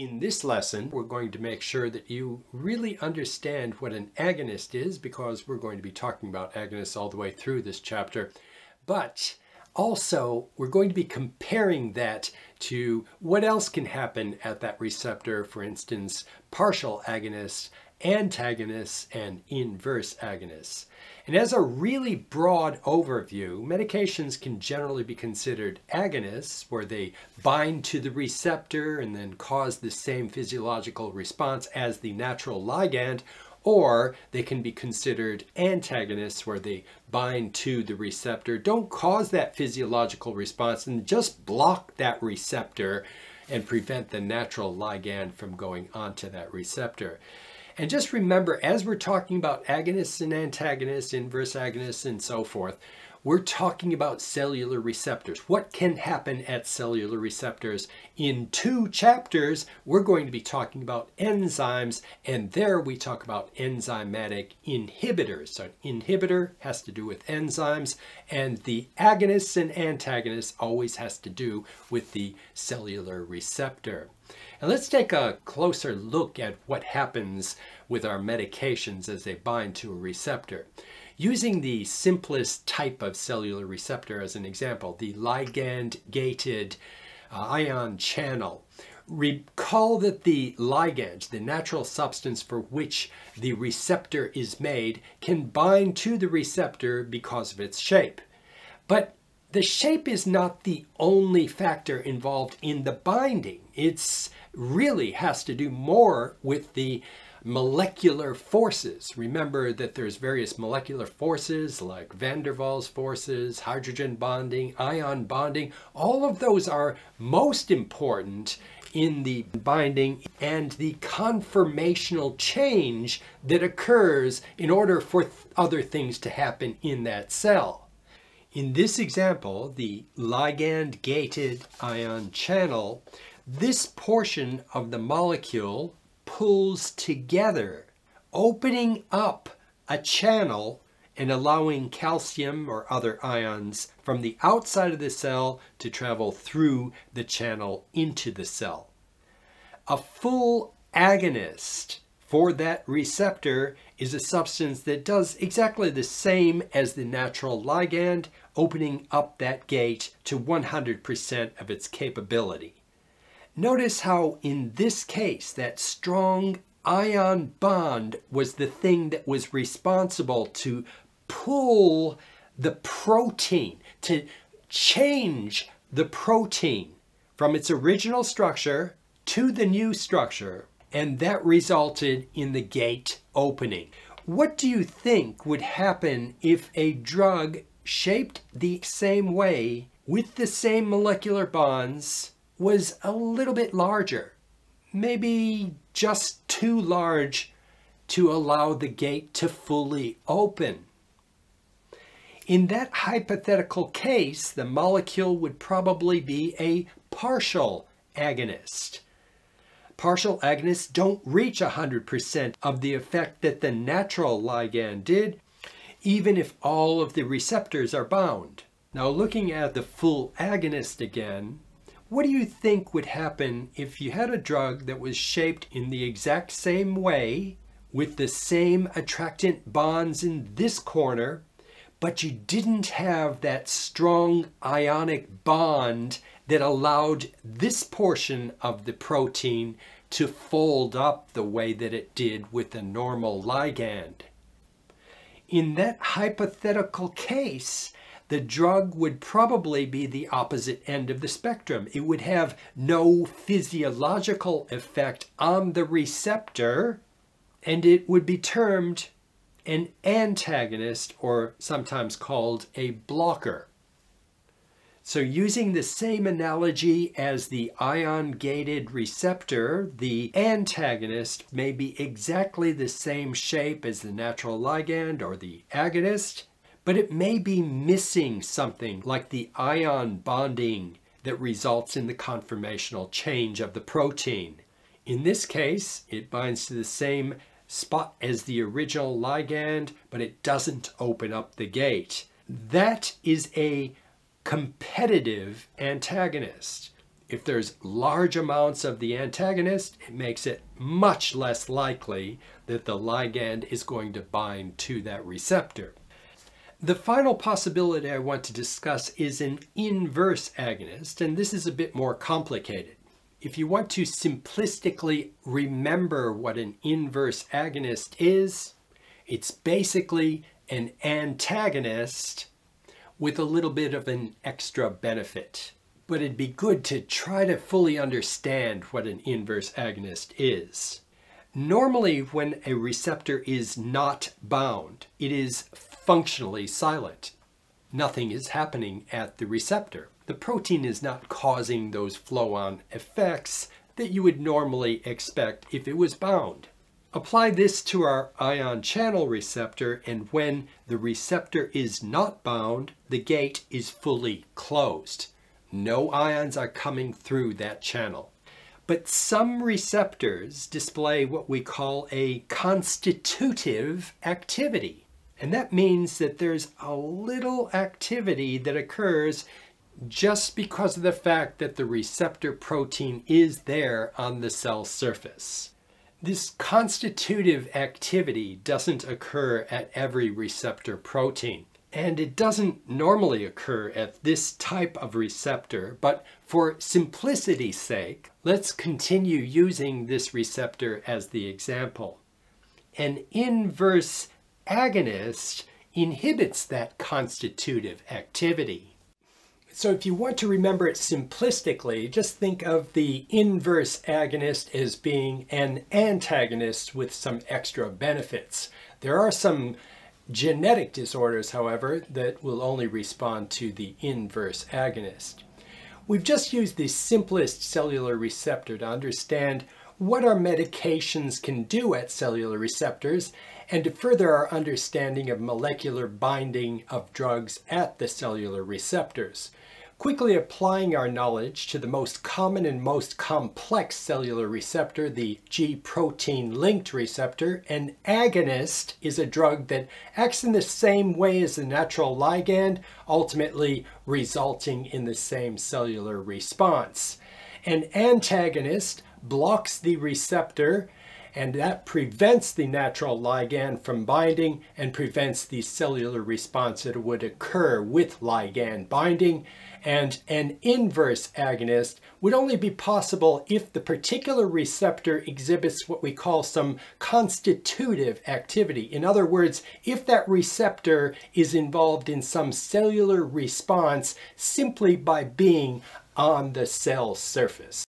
In this lesson, we're going to make sure that you really understand what an agonist is because we're going to be talking about agonists all the way through this chapter. But also, we're going to be comparing that to what else can happen at that receptor, for instance, partial agonists, antagonists, and inverse agonists. And as a really broad overview, medications can generally be considered agonists, where they bind to the receptor and then cause the same physiological response as the natural ligand, or they can be considered antagonists where they bind to the receptor, don't cause that physiological response, and just block that receptor and prevent the natural ligand from going onto that receptor. And just remember, as we're talking about agonists and antagonists, inverse agonists, and so forth, we're talking about cellular receptors. What can happen at cellular receptors? In two chapters, we're going to be talking about enzymes, and there we talk about enzymatic inhibitors. So an inhibitor has to do with enzymes, and the agonists and antagonists always has to do with the cellular receptor. And let's take a closer look at what happens with our medications as they bind to a receptor. Using the simplest type of cellular receptor as an example, the ligand-gated uh, ion channel, recall that the ligand, the natural substance for which the receptor is made, can bind to the receptor because of its shape. But the shape is not the only factor involved in the binding. It's really has to do more with the molecular forces. Remember that there's various molecular forces like van der Waals forces, hydrogen bonding, ion bonding. All of those are most important in the binding and the conformational change that occurs in order for th other things to happen in that cell. In this example, the ligand-gated ion channel, this portion of the molecule pulls together, opening up a channel and allowing calcium or other ions from the outside of the cell to travel through the channel into the cell. A full agonist for that receptor is a substance that does exactly the same as the natural ligand, opening up that gate to 100% of its capability. Notice how in this case that strong ion bond was the thing that was responsible to pull the protein, to change the protein from its original structure to the new structure, and that resulted in the gate opening. What do you think would happen if a drug shaped the same way with the same molecular bonds was a little bit larger, maybe just too large to allow the gate to fully open. In that hypothetical case, the molecule would probably be a partial agonist. Partial agonists don't reach 100% of the effect that the natural ligand did, even if all of the receptors are bound. Now looking at the full agonist again, what do you think would happen if you had a drug that was shaped in the exact same way with the same attractant bonds in this corner, but you didn't have that strong ionic bond that allowed this portion of the protein to fold up the way that it did with a normal ligand? In that hypothetical case, the drug would probably be the opposite end of the spectrum. It would have no physiological effect on the receptor, and it would be termed an antagonist, or sometimes called a blocker. So using the same analogy as the ion-gated receptor, the antagonist may be exactly the same shape as the natural ligand or the agonist, but it may be missing something like the ion bonding that results in the conformational change of the protein. In this case, it binds to the same spot as the original ligand, but it doesn't open up the gate. That is a competitive antagonist. If there's large amounts of the antagonist, it makes it much less likely that the ligand is going to bind to that receptor. The final possibility I want to discuss is an inverse agonist, and this is a bit more complicated. If you want to simplistically remember what an inverse agonist is, it's basically an antagonist with a little bit of an extra benefit. But it'd be good to try to fully understand what an inverse agonist is. Normally, when a receptor is not bound, it is functionally silent. Nothing is happening at the receptor the protein is not causing those flow-on effects that you would normally expect if it was bound. Apply this to our ion channel receptor and when the receptor is not bound, the gate is fully closed. No ions are coming through that channel. But some receptors display what we call a constitutive activity. And that means that there's a little activity that occurs just because of the fact that the receptor protein is there on the cell surface. This constitutive activity doesn't occur at every receptor protein. And it doesn't normally occur at this type of receptor, but for simplicity's sake, let's continue using this receptor as the example. An inverse agonist inhibits that constitutive activity. So if you want to remember it simplistically, just think of the inverse agonist as being an antagonist with some extra benefits. There are some genetic disorders, however, that will only respond to the inverse agonist. We've just used the simplest cellular receptor to understand what our medications can do at cellular receptors and to further our understanding of molecular binding of drugs at the cellular receptors quickly applying our knowledge to the most common and most complex cellular receptor, the G-protein linked receptor, an agonist is a drug that acts in the same way as the natural ligand, ultimately resulting in the same cellular response. An antagonist blocks the receptor and that prevents the natural ligand from binding and prevents the cellular response that would occur with ligand binding and an inverse agonist would only be possible if the particular receptor exhibits what we call some constitutive activity. In other words, if that receptor is involved in some cellular response simply by being on the cell surface.